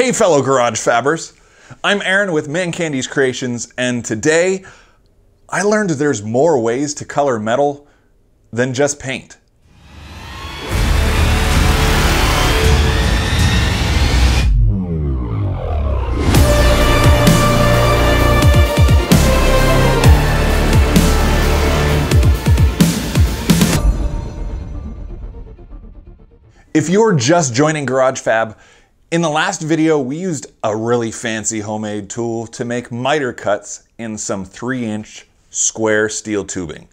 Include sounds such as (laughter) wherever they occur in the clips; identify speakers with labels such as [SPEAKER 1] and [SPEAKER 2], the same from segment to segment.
[SPEAKER 1] Hey fellow garage fabbers! I'm Aaron with Man Candy's Creations and today I learned there's more ways to color metal than just paint. If you're just joining Garage Fab, in the last video we used a really fancy homemade tool to make miter cuts in some 3 inch square steel tubing.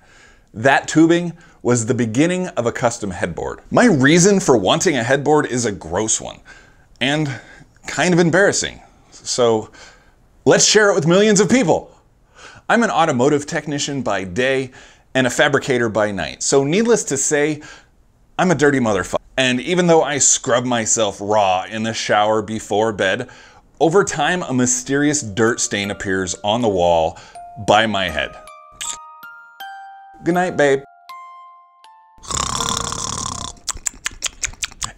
[SPEAKER 1] That tubing was the beginning of a custom headboard. My reason for wanting a headboard is a gross one and kind of embarrassing. So let's share it with millions of people. I'm an automotive technician by day and a fabricator by night. So needless to say, I'm a dirty motherfucker. And even though I scrub myself raw in the shower before bed, over time a mysterious dirt stain appears on the wall by my head. Good night, babe.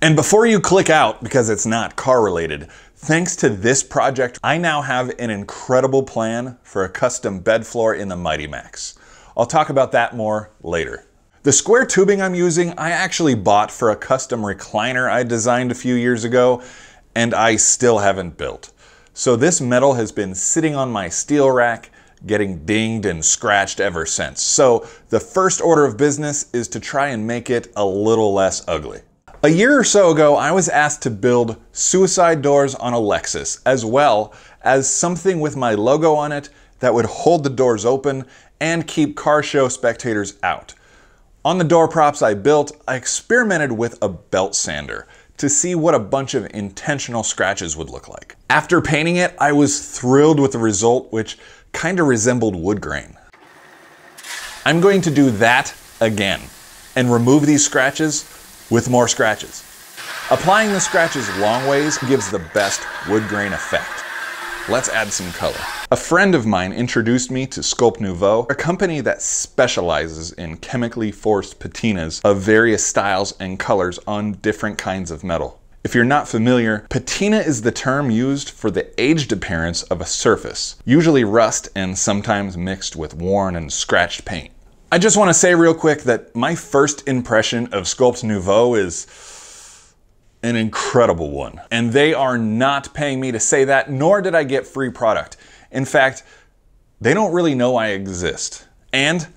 [SPEAKER 1] And before you click out, because it's not car related, thanks to this project, I now have an incredible plan for a custom bed floor in the Mighty Max. I'll talk about that more later. The square tubing I'm using, I actually bought for a custom recliner I designed a few years ago, and I still haven't built. So this metal has been sitting on my steel rack, getting dinged and scratched ever since. So the first order of business is to try and make it a little less ugly. A year or so ago, I was asked to build suicide doors on a Lexus, as well as something with my logo on it that would hold the doors open and keep car show spectators out. On the door props I built, I experimented with a belt sander to see what a bunch of intentional scratches would look like. After painting it, I was thrilled with the result, which kind of resembled wood grain. I'm going to do that again and remove these scratches with more scratches. Applying the scratches long ways gives the best wood grain effect. Let's add some color. A friend of mine introduced me to Sculpt Nouveau, a company that specializes in chemically forced patinas of various styles and colors on different kinds of metal. If you're not familiar, patina is the term used for the aged appearance of a surface, usually rust and sometimes mixed with worn and scratched paint. I just want to say real quick that my first impression of Sculpt Nouveau is an incredible one. And they are not paying me to say that, nor did I get free product. In fact, they don't really know I exist. And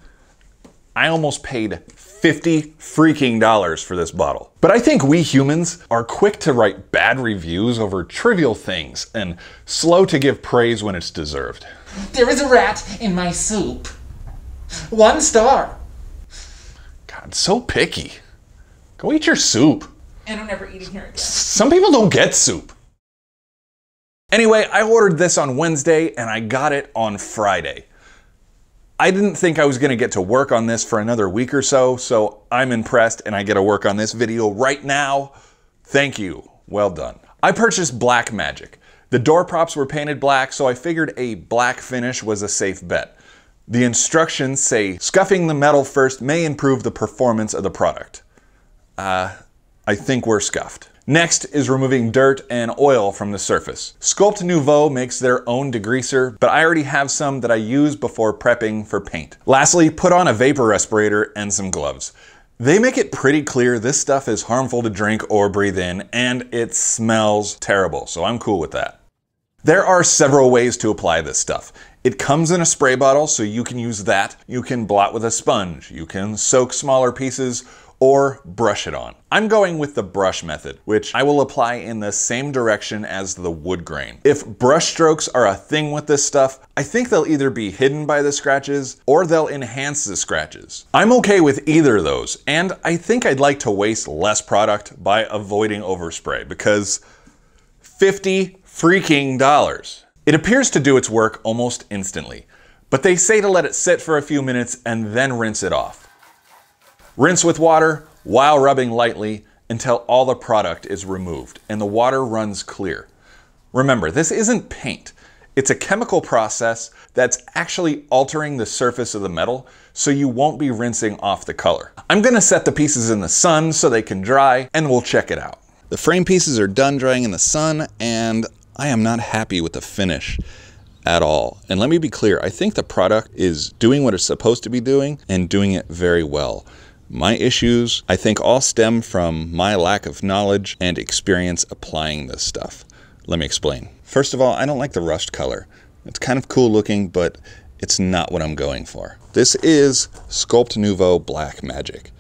[SPEAKER 1] I almost paid 50 freaking dollars for this bottle. But I think we humans are quick to write bad reviews over trivial things and slow to give praise when it's deserved.
[SPEAKER 2] There is a rat in my soup. One star.
[SPEAKER 1] God, so picky. Go eat your soup.
[SPEAKER 2] And I'm never eating here again.
[SPEAKER 1] Some people don't get soup. Anyway, I ordered this on Wednesday and I got it on Friday. I didn't think I was going to get to work on this for another week or so, so I'm impressed and I get to work on this video right now. Thank you. Well done. I purchased Black Magic. The door props were painted black, so I figured a black finish was a safe bet. The instructions say scuffing the metal first may improve the performance of the product. Uh, I think we're scuffed. Next is removing dirt and oil from the surface. Sculpt Nouveau makes their own degreaser, but I already have some that I use before prepping for paint. Lastly, put on a vapor respirator and some gloves. They make it pretty clear this stuff is harmful to drink or breathe in, and it smells terrible, so I'm cool with that. There are several ways to apply this stuff. It comes in a spray bottle, so you can use that. You can blot with a sponge. You can soak smaller pieces, or brush it on. I'm going with the brush method, which I will apply in the same direction as the wood grain. If brush strokes are a thing with this stuff, I think they'll either be hidden by the scratches or they'll enhance the scratches. I'm okay with either of those, and I think I'd like to waste less product by avoiding overspray because 50 freaking dollars. It appears to do its work almost instantly, but they say to let it sit for a few minutes and then rinse it off. Rinse with water while rubbing lightly until all the product is removed and the water runs clear. Remember, this isn't paint. It's a chemical process that's actually altering the surface of the metal so you won't be rinsing off the color. I'm gonna set the pieces in the sun so they can dry and we'll check it out. The frame pieces are done drying in the sun and I am not happy with the finish at all. And let me be clear, I think the product is doing what it's supposed to be doing and doing it very well. My issues, I think, all stem from my lack of knowledge and experience applying this stuff. Let me explain. First of all, I don't like the rust color. It's kind of cool looking, but it's not what I'm going for. This is Sculpt Nouveau Black Magic.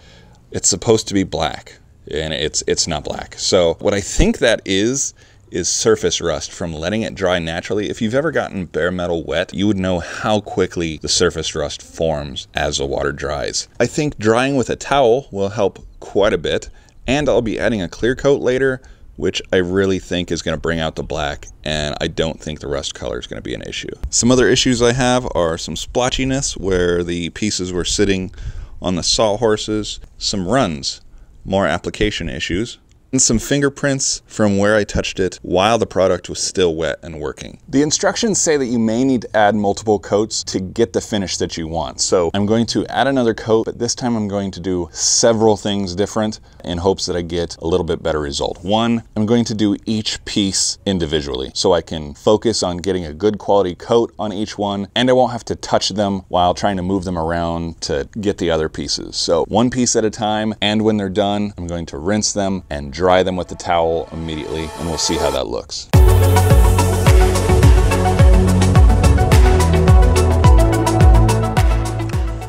[SPEAKER 1] It's supposed to be black, and it's it's not black. So what I think that is is surface rust from letting it dry naturally. If you've ever gotten bare metal wet, you would know how quickly the surface rust forms as the water dries. I think drying with a towel will help quite a bit, and I'll be adding a clear coat later, which I really think is going to bring out the black, and I don't think the rust color is going to be an issue. Some other issues I have are some splotchiness where the pieces were sitting on the sawhorses, some runs, more application issues, and some fingerprints from where I touched it while the product was still wet and working. The instructions say that you may need to add multiple coats to get the finish that you want. So I'm going to add another coat, but this time I'm going to do several things different in hopes that I get a little bit better result. One, I'm going to do each piece individually so I can focus on getting a good quality coat on each one and I won't have to touch them while trying to move them around to get the other pieces. So one piece at a time and when they're done, I'm going to rinse them and dry them with the towel immediately and we'll see how that looks.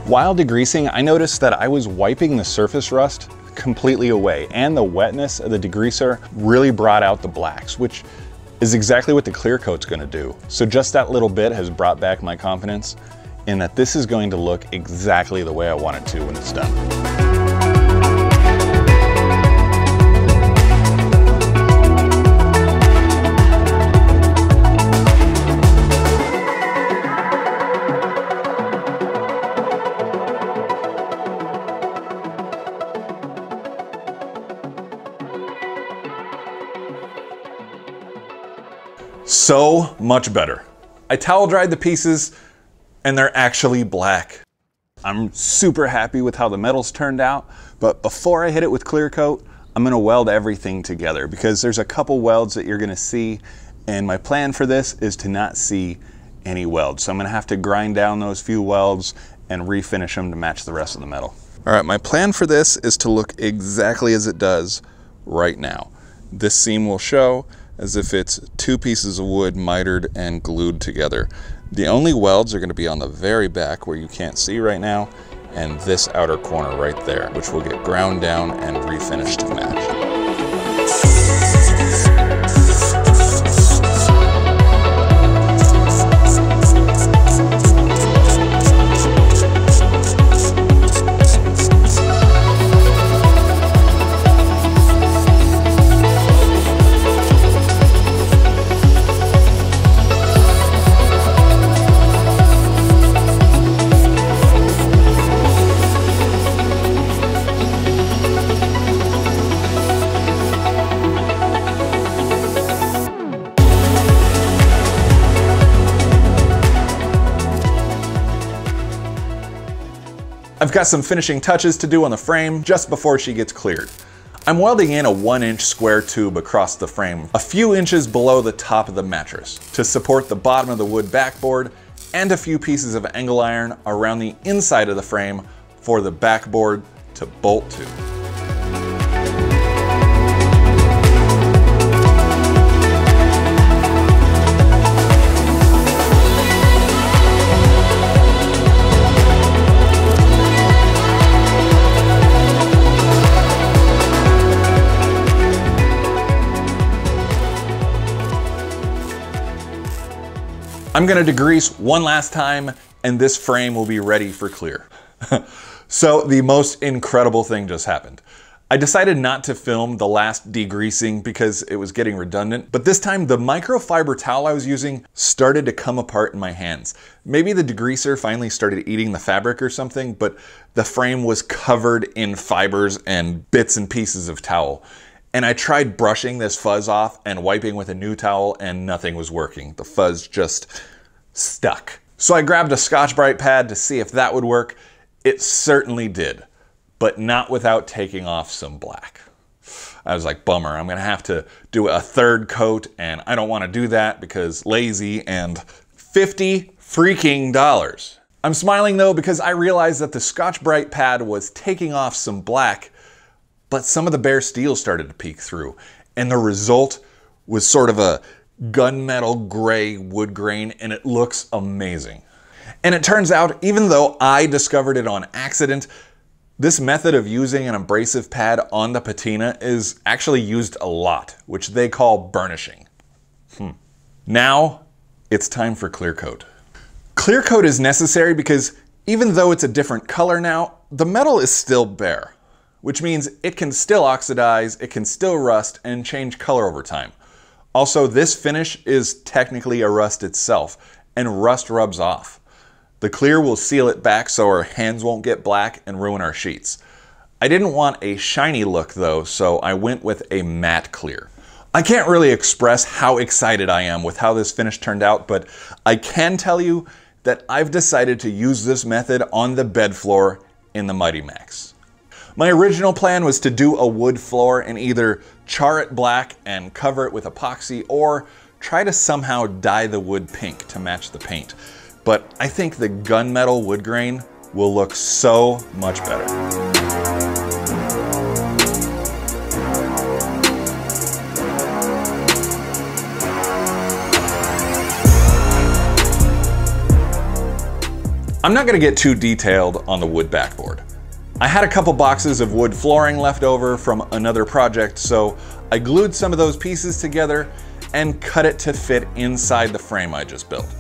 [SPEAKER 1] While degreasing, I noticed that I was wiping the surface rust completely away and the wetness of the degreaser really brought out the blacks, which is exactly what the clear coat's gonna do. So just that little bit has brought back my confidence in that this is going to look exactly the way I want it to when it's done. So much better. I towel dried the pieces and they're actually black. I'm super happy with how the metals turned out, but before I hit it with clear coat, I'm gonna weld everything together because there's a couple welds that you're gonna see and my plan for this is to not see any welds. So I'm gonna have to grind down those few welds and refinish them to match the rest of the metal. All right, my plan for this is to look exactly as it does right now. This seam will show, as if it's two pieces of wood mitered and glued together. The only welds are going to be on the very back where you can't see right now, and this outer corner right there, which will get ground down and refinished to match. I've got some finishing touches to do on the frame just before she gets cleared. I'm welding in a one inch square tube across the frame, a few inches below the top of the mattress, to support the bottom of the wood backboard, and a few pieces of angle iron around the inside of the frame for the backboard to bolt to. I'm gonna degrease one last time and this frame will be ready for clear. (laughs) so the most incredible thing just happened. I decided not to film the last degreasing because it was getting redundant, but this time the microfiber towel I was using started to come apart in my hands. Maybe the degreaser finally started eating the fabric or something, but the frame was covered in fibers and bits and pieces of towel. And I tried brushing this fuzz off and wiping with a new towel and nothing was working. The fuzz just stuck. So I grabbed a Scotch-Brite pad to see if that would work. It certainly did, but not without taking off some black. I was like, bummer, I'm gonna have to do a third coat, and I don't wanna do that because lazy and 50 freaking dollars. I'm smiling though because I realized that the Scotch-Brite pad was taking off some black, but some of the bare steel started to peek through, and the result was sort of a gunmetal gray wood grain, and it looks amazing. And it turns out, even though I discovered it on accident, this method of using an abrasive pad on the patina is actually used a lot, which they call burnishing. Hmm. Now, it's time for clear coat. Clear coat is necessary because even though it's a different color now, the metal is still bare, which means it can still oxidize, it can still rust, and change color over time. Also, this finish is technically a rust itself, and rust rubs off. The clear will seal it back so our hands won't get black and ruin our sheets. I didn't want a shiny look though, so I went with a matte clear. I can't really express how excited I am with how this finish turned out, but I can tell you that I've decided to use this method on the bed floor in the Mighty Max. My original plan was to do a wood floor and either char it black and cover it with epoxy or try to somehow dye the wood pink to match the paint. But I think the gunmetal wood grain will look so much better. I'm not going to get too detailed on the wood backboard. I had a couple boxes of wood flooring left over from another project, so I glued some of those pieces together and cut it to fit inside the frame I just built.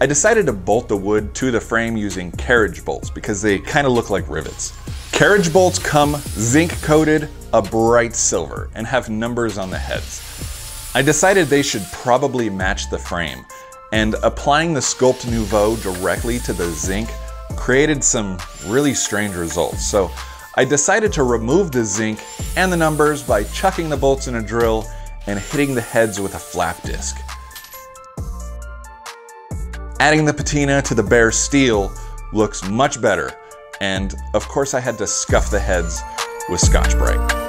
[SPEAKER 1] I decided to bolt the wood to the frame using carriage bolts because they kind of look like rivets. Carriage bolts come zinc coated a bright silver and have numbers on the heads. I decided they should probably match the frame, and applying the Sculpt Nouveau directly to the zinc created some really strange results. So I decided to remove the zinc and the numbers by chucking the bolts in a drill and hitting the heads with a flap disc. Adding the patina to the bare steel looks much better, and of course I had to scuff the heads with Scotch-Brite.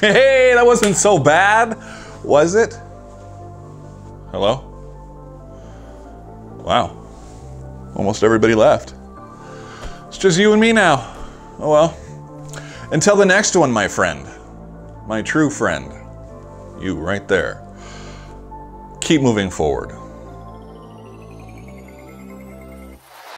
[SPEAKER 1] Hey, that wasn't so bad, was it? Hello? Wow. Almost everybody left. It's just you and me now. Oh well. Until the next one, my friend. My true friend. You right there. Keep moving forward.